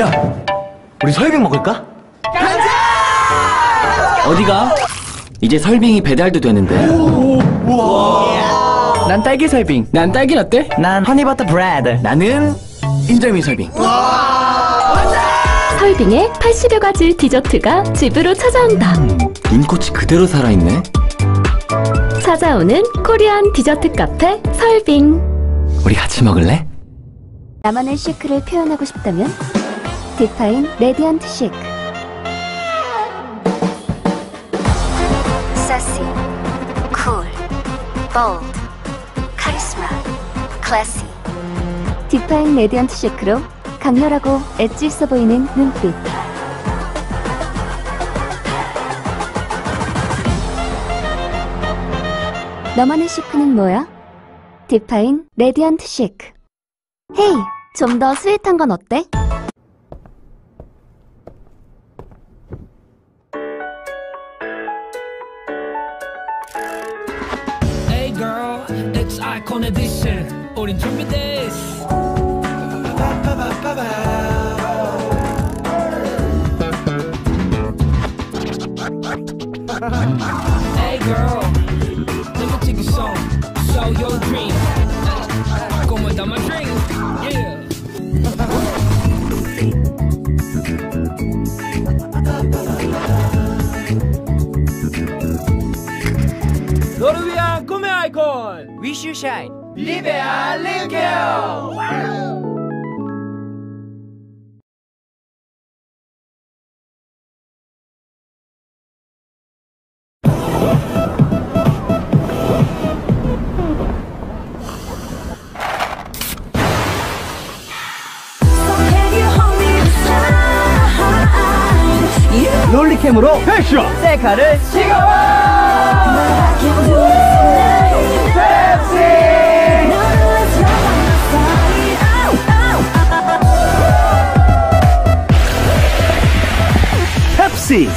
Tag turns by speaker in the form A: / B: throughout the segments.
A: 야, 우리 설빙 먹을까?
B: 어디가? 이제 설빙이 배달도 되는데.
A: 난 딸기 설빙.
B: 난 딸기 라떼.
A: 난 honey butter bread.
B: 나는 인절미 설빙.
C: 설빙의 80여 가지 디저트가 집으로 찾아온다.
B: 눈꽃이 그대로 살아있네.
C: 찾아오는 Korean 디저트 카페 설빙.
B: 우리 같이 먹을래?
C: 나만의 chic를 표현하고 싶다면 Define Radiant Chic.
D: sassy, cool, bold, 카리스마, classy.
C: Define Radiant Chic으로 강렬하고 엣지 있어 보이는 눈빛. 너만의 시크는 뭐야? 디파인 레디언트 시크. 헤이, 좀 더 스윗한 건 어때?
E: 준비됐어. Hey girl, 너를 위한 꿈의 아이콘
A: Wish you shine.
E: 리베아 릴케 어
A: 롤리캠으로 패션. 셀카를 펩시.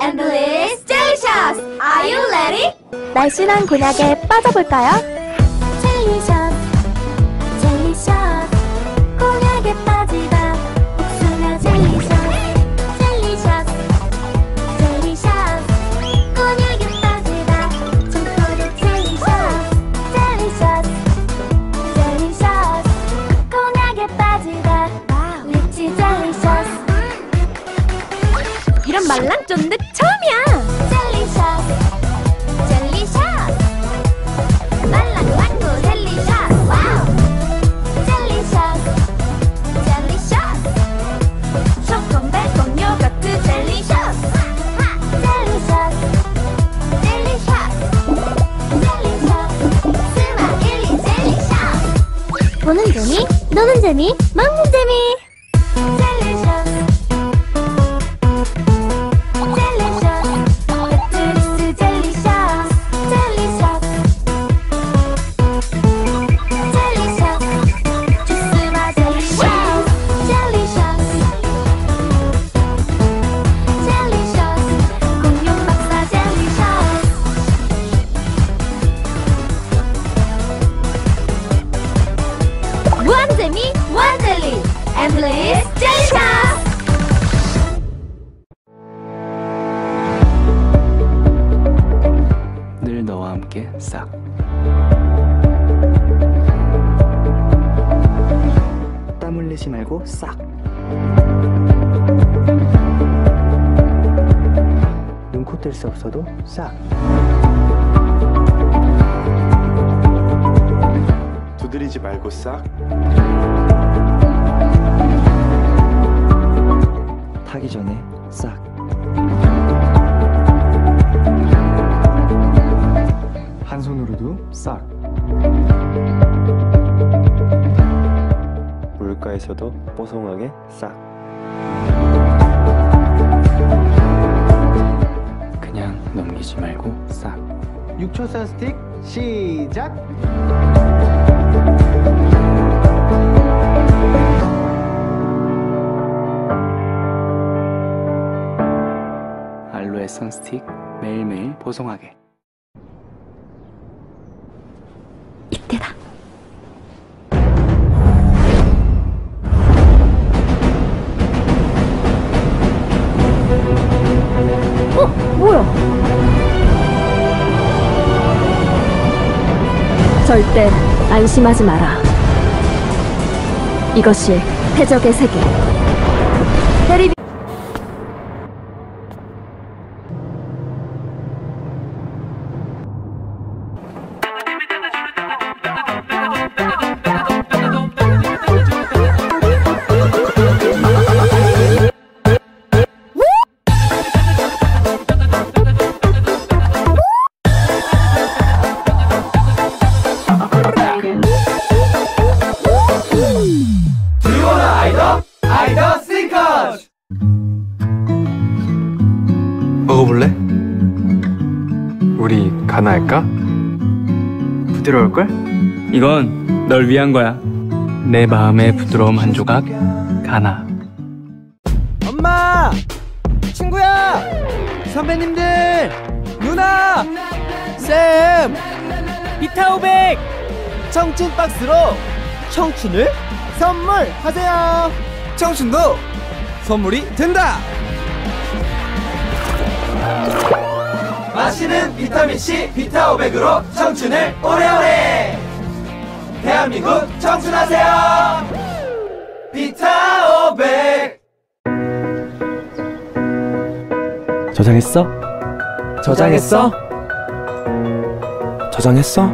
C: 엠블리스 젤리셔스! Are you ready? 날씬한 곤약에 빠져볼까요? 보는 재미, 노는 재미, 먹는 재미.
B: 싹.
A: 땀 흘리지 말고 싹. 눈코 뜰수 없어도 싹.
F: 두드리지 말고 싹
A: 타기 전에 싹. 한 손으로도 싹.
F: 물가에서도 뽀송하게 싹
B: 그냥 넘기지 말고 싹.
A: 6초선 스틱 시작.
B: 알로에 선스틱 매일매일 보송하게.
G: 절대 안심하지 마라. 이것이 해적의 세계.
F: 먹어볼래? 우리 가나 할까? 부드러울걸?
H: 이건 널 위한 거야. 내 마음의 부드러움 한 조각 가나.
A: 엄마! 친구야! 선배님들! 누나! 쌤!
H: 비타오백!
A: 청춘 박스로 청춘을 선물하세요! 청춘도 선물이 된다! 마시는 비타민C 비타오백으로 청춘을 오래오래! 대한민국 청춘하세요! 비타오백!
F: 저장했어?
A: 저장했어?
F: 저장했어?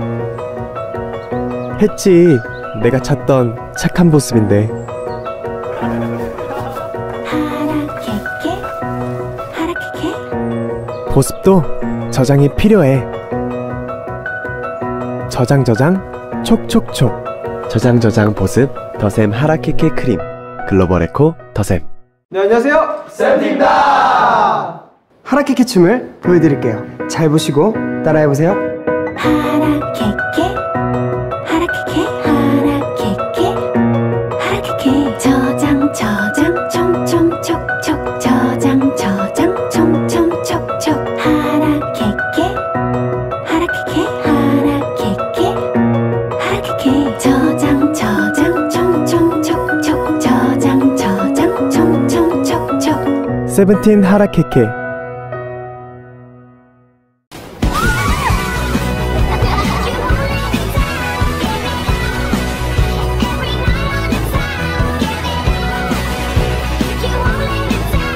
I: 했지. 내가 찾던 착한 모습인데.
C: 하라케케 하라케케
I: 보습도 저장이 필요해. 저장 저장 촉촉촉. 저장 저장 보습 더샘 하라케케 크림. 글로벌 에코 더샘.
A: 네, 안녕하세요. 쌤입니다.
J: 하라케케 춤을 보여드릴게요. 잘 보시고 따라해보세요.
C: 하라케케
I: 세븐틴 하라케케.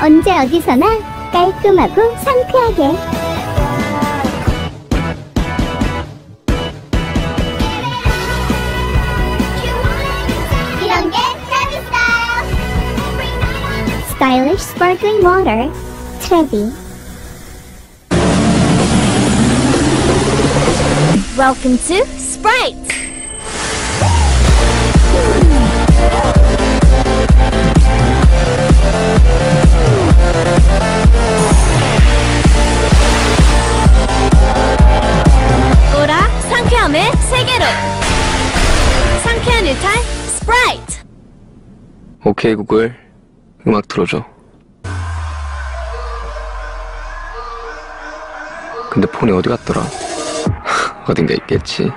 K: 언제 어디서나 깔끔하고 상쾌하게 Stylish Sparkling Water 트레비
G: Welcome to Sprite. 꼬라 상쾌함의 세계로. 상쾌한 일탈 스프라이트.
L: 오케이 구글 음악 틀어줘 근데 폰이 어디 갔더라 어딘가 있겠지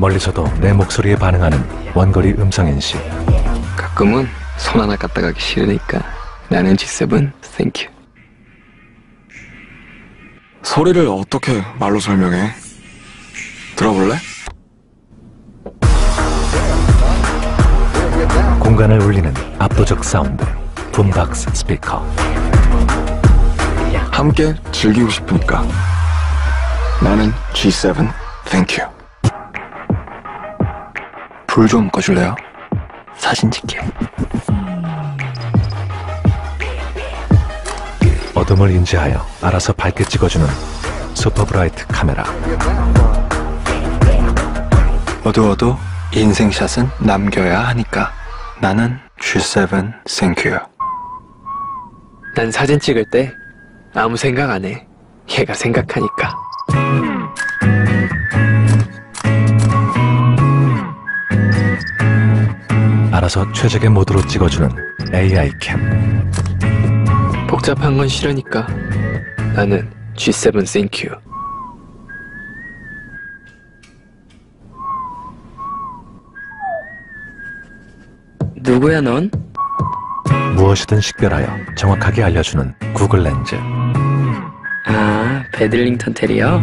M: 멀리서도 내 목소리에 반응하는 원거리 음성 인식.
L: 가끔은 손 하나 까딱하기 싫으니까 나는 G7 ThinQ
F: 소리를 어떻게 말로 설명해? 들어볼래?
M: 공간을 울리는 압도적 사운드. boombox 스피커.
F: 함께 즐기고 싶으니까 나는 G7 ThinQ 불좀 꺼줄래요? 사진 찍게
M: 어둠을 인지하여 알아서 밝게 찍어주는 super bright 카메라.
F: 어두워도 인생샷은 남겨야 하니까 나는 G7 ThinQ
L: 난 사진 찍을 때 아무 생각 안 해. 얘가 생각하니까.
M: 알아서 최적의 모드로 찍어주는 AI cam.
L: 복잡한 건 싫으니까 나는 G7 ThinQ. 누구야 넌?
M: 무엇이든 식별하여 정확하게 알려주는 Google Lens.
L: 아, Bedlington terrier?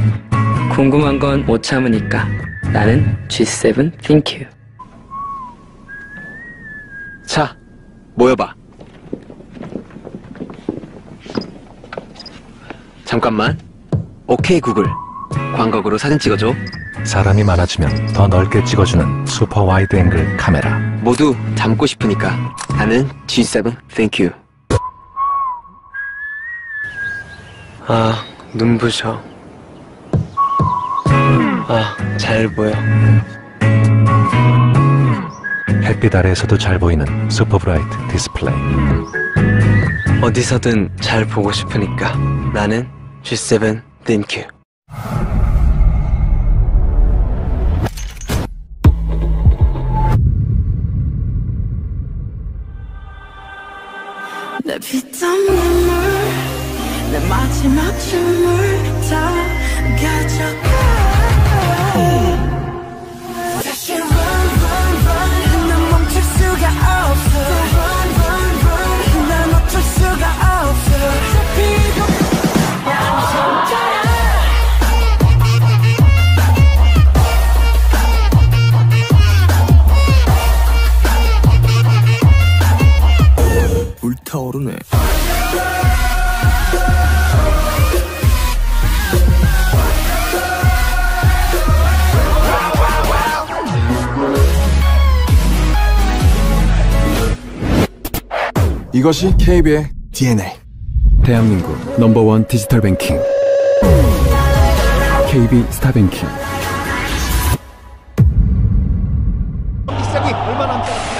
B: 궁금한 건 못 참으니까 나는 G7 ThinQ. 자, 모여봐. 잠깐만. OK Google. 광각으로 사진 찍어줘.
M: 사람이 많아지면 더 넓게 찍어주는 super wide angle 카메라.
B: 모두 담고 싶으니까 나는 G7 ThinQ. 아, 눈부셔. 아, 잘 보여.
M: 햇빛 아래에서도 잘 보이는 super bright 디스플레이.
B: 어디서든 잘 보고 싶으니까 나는 G7 ThinQ.
D: 내 피땀 눈물 내 마지막 춤을 다 가져가
N: 이것이 KB의 DNA. 대한민국 넘버원 디지털 뱅킹. KB 스타뱅킹.
A: 시작이 얼마 않았습니다.